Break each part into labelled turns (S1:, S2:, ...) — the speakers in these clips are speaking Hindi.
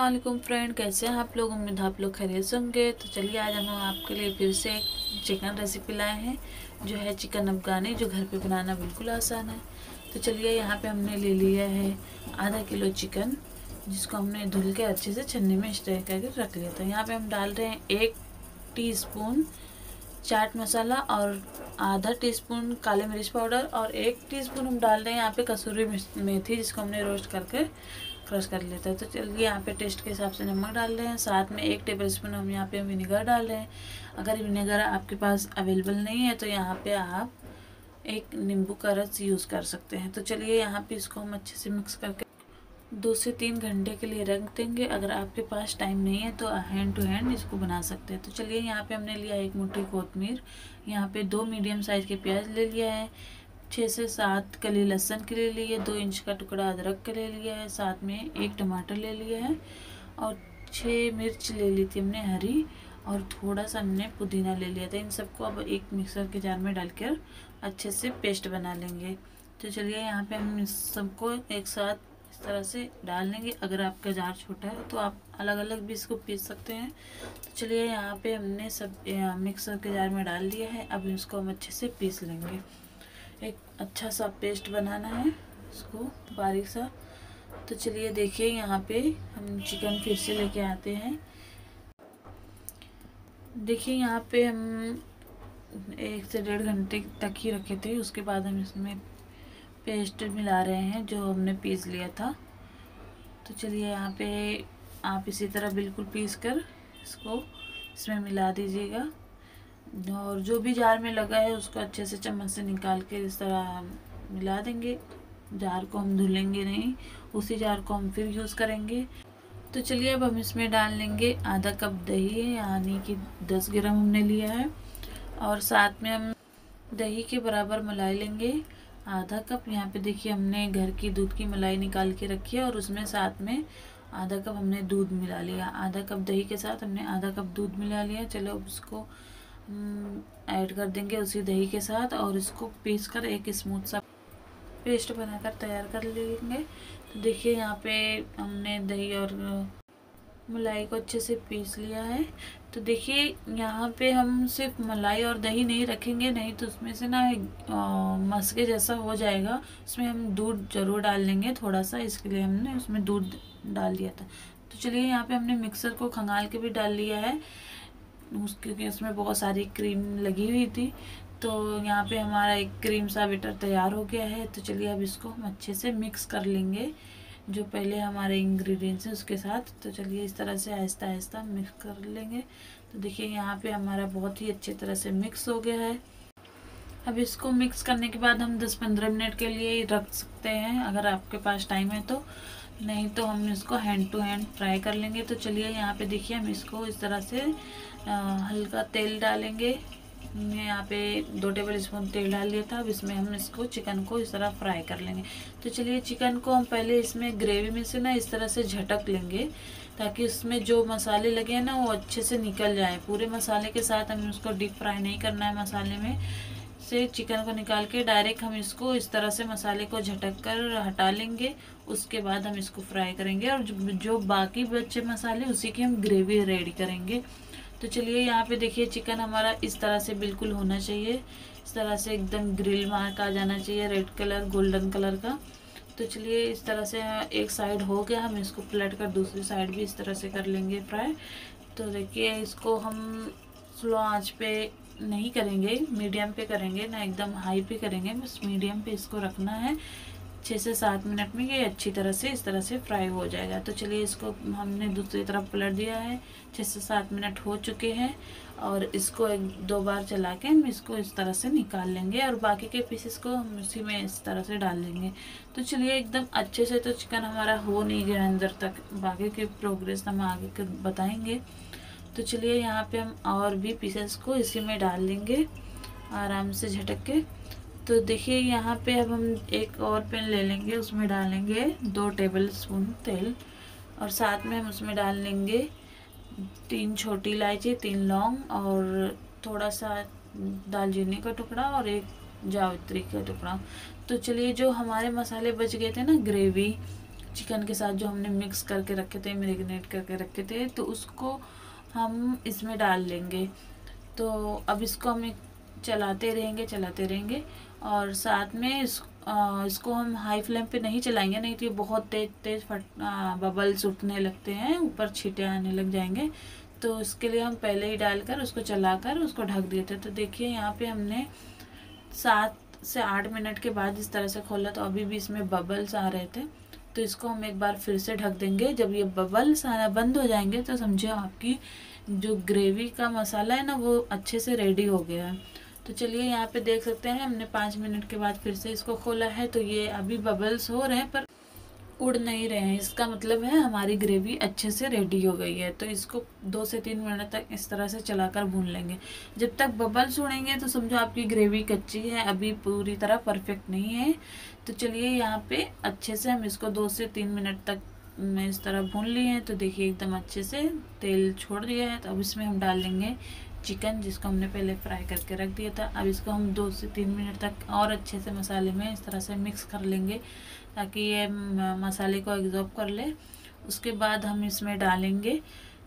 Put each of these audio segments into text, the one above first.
S1: वालेकुम फ्रेंड, कैसे हैं आप लोग? उम्मीद आप लोग खैरियत से होंगे। तो चलिए, आज हम आपके लिए फिर से एक चिकन रेसिपी लाए हैं, जो है चिकन अफगानी, जो घर पे बनाना बिल्कुल आसान है। तो चलिए, यहाँ पे हमने ले लिया है आधा किलो चिकन, जिसको हमने धुल के अच्छे से छन्नी में स्टे करके रख लिया था। यहाँ पे हम डाल रहे हैं एक टी चाट मसाला और आधा टीस्पून काले मिर्च पाउडर और एक टीस्पून हम डाल रहे हैं यहाँ पे कसूरी मेथी, जिसको हमने रोस्ट करके क्रश कर लेते हैं। तो चलिए यहाँ पे टेस्ट के हिसाब से नमक डाल रहे हैं। साथ में एक टेबल स्पून हम यहाँ पे विनेगर डाल रहे हैं। अगर विनेगर आपके पास अवेलेबल नहीं है तो यहाँ पे आप एक नींबू का रस यूज़ कर सकते हैं। तो चलिए यहाँ पे इसको हम अच्छे से मिक्स करके दो से तीन घंटे के लिए रख देंगे। अगर आपके पास टाइम नहीं है तो हैंड टू हैंड इसको बना सकते हैं। तो चलिए यहाँ पे हमने लिया एक मुट्ठी कोतमीर यहाँ पे दो मीडियम साइज़ के प्याज ले लिया है। छः से सात कली लहसन के ले लिए, दो इंच का टुकड़ा अदरक के ले लिया है, साथ में एक टमाटर ले लिया है और छः मिर्च ले ली थी हमने हरी और थोड़ा सा हमने पुदीना ले लिया था। इन सबको अब एक मिक्सर के जार में डालकर अच्छे से पेस्ट बना लेंगे। तो चलिए यहाँ पे हम सबको एक साथ इस तरह से डाल लेंगे। अगर आपका जार छोटा है तो आप अलग अलग भी इसको पीस सकते हैं। तो चलिए यहाँ पे हमने सब मिक्सर के जार में डाल दिया है। अब इसको हम अच्छे से पीस लेंगे। एक अच्छा सा पेस्ट बनाना है इसको बारीक सा। तो चलिए देखिए यहाँ पे हम चिकन फिर से लेके आते हैं। देखिए यहाँ पे हम एक से डेढ़ घंटे तक ही रखे थे, उसके बाद हम इसमें पेस्ट मिला रहे हैं जो हमने पीस लिया था। तो चलिए यहाँ पे आप इसी तरह बिल्कुल पीस कर इसको इसमें मिला दीजिएगा। और जो भी जार में लगा है, उसको अच्छे से चम्मच से निकाल के इस तरह मिला देंगे। जार को हम धुलेंगे नहीं, उसी जार को हम फिर यूज़ करेंगे। तो चलिए, अब हम इसमें डाल लेंगे आधा कप दही। यानी कि दस ग्राम हमने लिया है। और साथ में हम दही के बराबर मलाई लेंगे। आधा कप, यहाँ पे देखिए हमने घर की दूध की मलाई निकाल के रखी है और उसमें साथ में आधा कप हमने दूध मिला लिया। आधा कप दही के साथ हमने आधा कप दूध मिला लिया। चलो, अब उसको ऐड कर देंगे उसी दही के साथ और इसको पीस कर एक स्मूथ सा पेस्ट बनाकर तैयार कर लेंगे। तो देखिए यहाँ पे हमने दही और मलाई को अच्छे से पीस लिया है। तो देखिए यहाँ पे हम सिर्फ़ मलाई और दही नहीं रखेंगे, नहीं तो उसमें से ना मस्के जैसा हो जाएगा। उसमें हम दूध ज़रूर डाल लेंगे थोड़ा सा, इसके लिए हमने उसमें दूध डाल दिया था। तो चलिए यहाँ पे हमने मिक्सर को खंगाल के भी डाल लिया है। क्योंकि उसमें बहुत सारी क्रीम लगी हुई थी। तो यहाँ पे हमारा एक क्रीम सा बेटर तैयार हो गया है। तो चलिए अब इसको हम अच्छे से मिक्स कर लेंगे, जो पहले हमारे इंग्रेडिएंट्स हैं उसके साथ। तो चलिए इस तरह से आहिस्ता आहिस्ता मिक्स कर लेंगे। तो देखिए यहाँ पे हमारा बहुत ही अच्छी तरह से मिक्स हो गया है। अब इसको मिक्स करने के बाद हम 10-15 मिनट के लिए रख सकते हैं, अगर आपके पास टाइम है तो। नहीं तो हम इसको हैंड टू हैंड फ्राई कर लेंगे। तो चलिए यहाँ पे देखिए, हम इसको इस तरह से हल्का तेल डालेंगे। मैं यहाँ पे दो टेबल स्पून तेल डाल दिया था। अब इसमें हम इसको चिकन को इस तरह फ्राई कर लेंगे। तो चलिए चिकन को हम पहले इसमें ग्रेवी में से ना इस तरह से झटक लेंगे, ताकि उसमें जो मसाले लगे हैं ना, वो अच्छे से निकल जाए। पूरे मसाले के साथ हमें उसको डीप फ्राई नहीं करना है मसाले में। से चिकन को निकाल के डायरेक्ट हम इसको इस तरह से मसाले को झटक कर हटा लेंगे। उसके बाद हम इसको फ्राई करेंगे और जो, बाकी बच्चे मसाले उसी की हम ग्रेवी रेडी करेंगे। तो चलिए यहाँ पे देखिए चिकन हमारा इस तरह से बिल्कुल होना चाहिए। इस तरह से एकदम ग्रिल मार्क आ जाना चाहिए रेड कलर गोल्डन कलर का। तो चलिए इस तरह से एक साइड हो गया हम इसको पलट कर दूसरी साइड भी इस तरह से कर लेंगे फ्राई। तो देखिए इसको हम स्लो आँच पे नहीं करेंगे मीडियम पे करेंगे, ना एकदम हाई पे करेंगे, बस मीडियम पे इसको रखना है। छः से सात मिनट में ये अच्छी तरह से, इस तरह से फ्राई हो जाएगा। तो चलिए इसको हमने दूसरी तरफ़ पलट दिया है। छः से सात मिनट हो चुके हैं और इसको एक दो बार चला के हम इसको इस तरह से निकाल लेंगे और बाकी के पीसेस को हम उसी में इस तरह से डाल लेंगे। तो चलिए एकदम अच्छे से तो चिकन हमारा हो नहीं गया अंदर तक, बाकी के प्रोग्रेस हम आगे बताएँगे। तो चलिए यहाँ पे हम और भी पीसेस को इसी में डाल लेंगे, आराम से झटक के। तो देखिए यहाँ पे अब हम एक और पेन ले लेंगे, उसमें डालेंगे दो टेबल स्पून तेल और साथ में हम उसमें डाल लेंगे तीन छोटी इलायची, तीन लौंग और थोड़ा सा दालचीनी का टुकड़ा और एक जावित्री का टुकड़ा। तो चलिए जो हमारे मसाले बच गए थे ना ग्रेवी चिकन के साथ जो हमने मिक्स करके रखे थे मेरीनेट करके रखे थे तो उसको हम इसमें डाल लेंगे। तो अब इसको हम चलाते रहेंगे चलाते रहेंगे और साथ में इस आ, इसको हम हाई फ्लेम पे नहीं चलाएँगे नहीं तो ये बहुत तेज तेज फट बबल्स उठने लगते हैं ऊपर छीटे आने लग जाएँगे। तो इसके लिए हम पहले ही डालकर उसको चलाकर उसको ढक थे तो देखिए यहाँ पे हमने सात से आठ मिनट के बाद इस तरह से खोला तो अभी भी इसमें बबल्स आ रहे थे। तो इसको हम एक बार फिर से ढक देंगे। जब ये बबल सारा बंद हो जाएँगे तो समझो आपकी जो ग्रेवी का मसाला है ना, वो अच्छे से रेडी हो गया है। तो चलिए यहाँ पे देख सकते हैं, हमने पाँच मिनट के बाद फिर से इसको खोला है। तो ये अभी बबल्स हो रहे हैं, पर उड़ नहीं रहे हैं। इसका मतलब है हमारी ग्रेवी अच्छे से रेडी हो गई है। तो इसको दो से तीन मिनट तक इस तरह से चलाकर भून लेंगे। जब तक बबल्स उड़ेंगे तो समझो आपकी ग्रेवी कच्ची है, अभी पूरी तरह परफेक्ट नहीं है। तो चलिए यहाँ पे अच्छे से हम इसको दो से तीन मिनट तक मैं इस तरह भून लिए हैं। तो देखिए एकदम अच्छे से तेल छोड़ दिया है। तो अब इसमें हम डाल देंगे चिकन, जिसको हमने पहले फ्राई करके रख दिया था। अब इसको हम दो से तीन मिनट तक और अच्छे से मसाले में इस तरह से मिक्स कर लेंगे। ताकि ये मसाले को एग्जॉर्ब कर ले। उसके बाद हम इसमें डालेंगे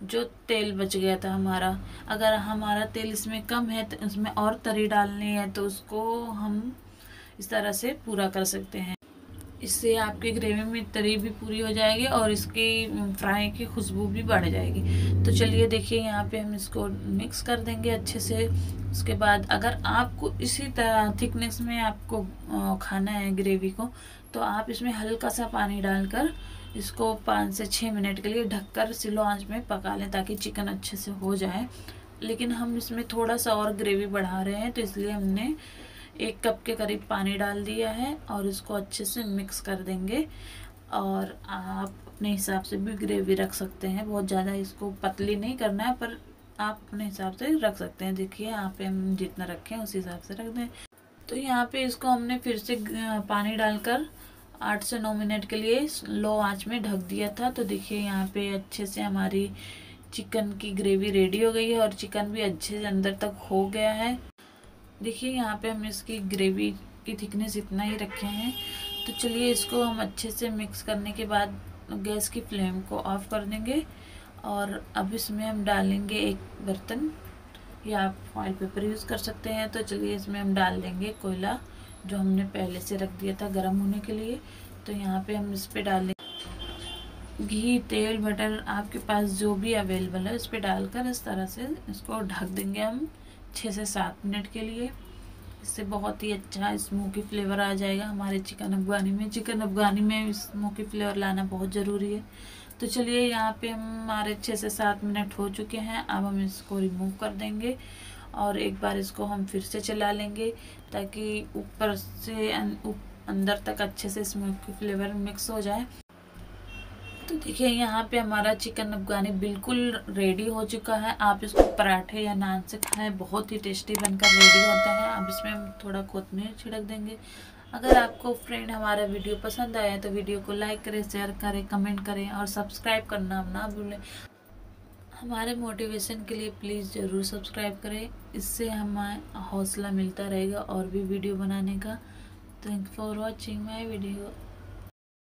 S1: जो तेल बच गया था हमारा। अगर हमारा तेल इसमें कम है तो उसमें और तरी डालनी है तो उसको हम इस तरह से पूरा कर सकते हैं। इससे आपकी ग्रेवी में तरी भी पूरी हो जाएगी और इसकी फ्राई की खुशबू भी बढ़ जाएगी। तो चलिए देखिए, यहाँ पे हम इसको मिक्स कर देंगे अच्छे से। उसके बाद अगर आपको इसी तरह थिकनेस में आपको खाना है ग्रेवी को तो आप इसमें हल्का सा पानी डालकर इसको पाँच से छः मिनट के लिए ढककर सिलो आँच में पका लें ताकि चिकन अच्छे से हो जाए। लेकिन हम इसमें थोड़ा सा और ग्रेवी बढ़ा रहे हैं तो इसलिए हमने एक कप के करीब पानी डाल दिया है और इसको अच्छे से मिक्स कर देंगे। और आप अपने हिसाब से भी ग्रेवी रख सकते हैं। बहुत ज़्यादा इसको पतली नहीं करना है, पर आप अपने हिसाब से रख सकते हैं। देखिए, यहाँ पे हम जितना रखें उस हिसाब से रख दें। तो यहाँ पे इसको हमने फिर से पानी डालकर आठ से नौ मिनट के लिए लो आँच में ढक दिया था। तो देखिए, यहाँ पे अच्छे से हमारी चिकन की ग्रेवी रेडी हो गई है और चिकन भी अच्छे से अंदर तक हो गया है। देखिए, यहाँ पे हम इसकी ग्रेवी की थिकनेस इतना ही रखे हैं। तो चलिए, इसको हम अच्छे से मिक्स करने के बाद गैस की फ्लेम को ऑफ़ कर देंगे और अब इसमें हम डालेंगे एक बर्तन। या आप ऑयल पेपर यूज़ कर सकते हैं। तो चलिए, इसमें हम डाल देंगे कोयला। जो हमने पहले से रख दिया था गर्म होने के लिए तो यहाँ पे हम इस पर डाल घी, तेल, बटर, आपके पास जो भी अवेलेबल है, उस पर डालकर इस तरह से इसको ढक देंगे हम छः से सात मिनट के लिए। इससे बहुत ही अच्छा स्मोकी फ्लेवर आ जाएगा। हमारे चिकन अफगानी में चिकन अफगानी में स्मोकी फ्लेवर लाना बहुत ज़रूरी है। तो चलिए यहाँ पे हमारे छः से सात मिनट हो चुके हैं। अब हम इसको रिमूव कर देंगे। और एक बार इसको हम फिर से चला लेंगे ताकि ऊपर से अं, अंदर तक अच्छे से स्मोकी फ्लेवर मिक्स हो जाए। तो देखिए यहाँ पे हमारा चिकन अफगानी बिल्कुल रेडी हो चुका है। आप इसको पराठे या नान से खाएँ बहुत ही टेस्टी बनकर रेडी होता है। अब इसमें थोड़ा कोतमीर छिड़क देंगे। अगर आपको फ्रेंड हमारा वीडियो पसंद आया तो वीडियो को लाइक करें शेयर करें कमेंट करें और सब्सक्राइब करना ना भूलें। हमारे मोटिवेशन के लिए प्लीज़ ज़रूर सब्सक्राइब करें। इससे हमें हौसला मिलता रहेगा और भी वीडियो बनाने का। Thank for watching my video